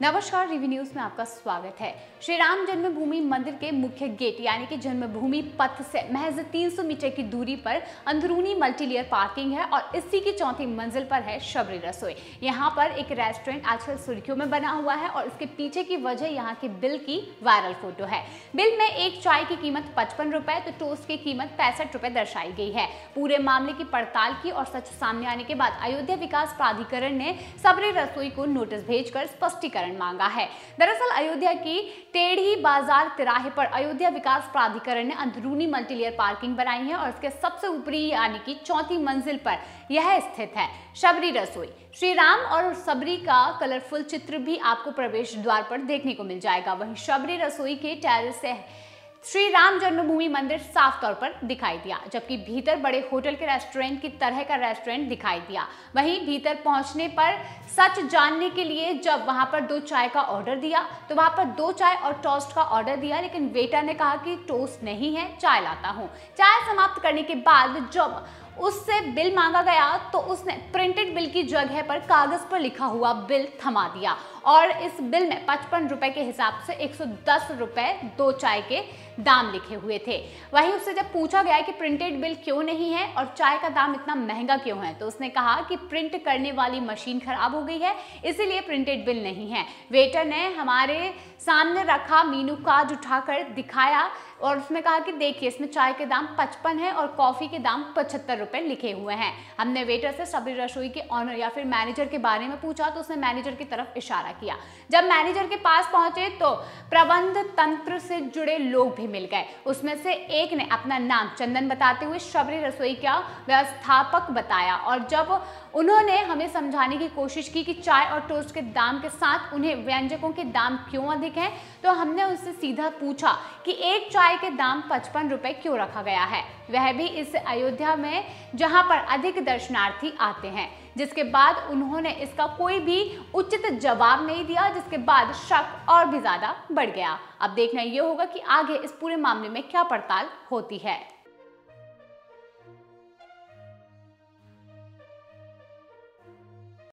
नमस्कार review news में आपका स्वागत है। श्री राम जन्मभूमि मंदिर के मुख्य गेट, यानी कि जन्मभूमि पथ से महज 300 मीटर की दूरी पर अंदरूनी मल्टीलेयर पार्किंग है और इसी की चौथी मंजिल पर है शबरी रसोई। यहाँ पर एक रेस्टोरेंट आजकल सुर्खियों में बना हुआ है और इसके पीछे की वजह यहाँ के बिल की वायरल फ़ोटो है। बिल में एक चाय की कीमत पचपन रुपए तो टोस्ट की कीमत पैंसठ रुपए दर्शाई गई है। पूरे मामले की पड़ताल की और सच सामने आने के बाद अयोध्या विकास प्राधिकरण ने सबरी रसोई को नोटिस भेजकर स्पष्टीकरण स्पष्टीकरण मांगा है। दरअसल अयोध्या की टेढ़ी बाज़ार तिराहे पर अयोध्या विकास प्राधिकरण ने अंदरूनी मल्टीलेयर पार्किंग बनाई है और इसके सबसे ऊपरी यानी कि चौथी मंजिल पर यह स्थित है। शबरी रसोई श्री राम और सबरी का कलरफुल चित्र भी आपको प्रवेश द्वार पर देखने को मिल जाएगा। वहीं शबरी रसोई के टेरिस से श्री राम जन्मभूमि मंदिर साफ़ तौर पर दिखाई दिया, जबकि भीतर बड़े होटल के रेस्टोरेंट की तरह का रेस्टोरेंट दिखाई दिया। वहीं भीतर पहुँचने पर सच जानने के लिए जब वहाँ पर दो चाय का ऑर्डर दिया तो वहाँ पर दो चाय और टोस्ट का ऑर्डर दिया, लेकिन वेटर ने कहा कि टोस्ट नहीं है, चाय लाता हूँ। चाय समाप्त करने के बाद जब उससे बिल मांगा गया तो उसने प्रिंटेड बिल की जगह पर कागज़ पर लिखा हुआ बिल थमा दिया। और इस बिल में पचपन रुपए के हिसाब से 110 रुपए दो चाय के दाम लिखे हुए थे। वहीं उससे जब पूछा गया कि प्रिंटेड बिल क्यों नहीं है और चाय का दाम इतना महँगा क्यों है तो उसने कहा कि प्रिंट करने वाली मशीन खराब हो गई है, इसीलिए प्रिंटेड बिल नहीं है। वेटर ने हमारे सामने रखा मीनू कार्ड उठाकर दिखाया और उसने कहा कि देखिए, इसमें चाय के दाम पचपन है और कॉफ़ी के दाम पचहत्तर रुपए लिखे हुए हैं। हमने वेटर से सबरी रसोई के ऑनर या फिर मैनेजर के बारे में पूछा तो उसने मैनेजर की तरफ़ इशारा किया। जब मैनेजर के पास पहुँचे तो प्रबंध तंत्र से जुड़े लोग भी मिल गए। उसमें से एक ने अपना नाम चंदन बताते हुए शबरी रसोई का व्यवस्थापक बताया और जब उन्होंने हमें समझाने की कोशिश की कि चाय और टोस्ट के दाम के साथ उन्हें व्यंजकों के दाम क्यों अधिक हैं तो हमने उससे सीधा पूछा कि एक चाय के दाम पचपन रुपए क्यों रखा गया है? वह भी इस अयोध्या में जहाँ पर अधिक दर्शनार्थी आते हैं। जिसके बाद उन्होंने इसका कोई भी उचित जवाब नहीं दिया, जिसके बाद शक और भी ज़्यादा बढ़ गया। अब देखना यह होगा कि आगे इस पूरे मामले में क्या पड़ताल होती है।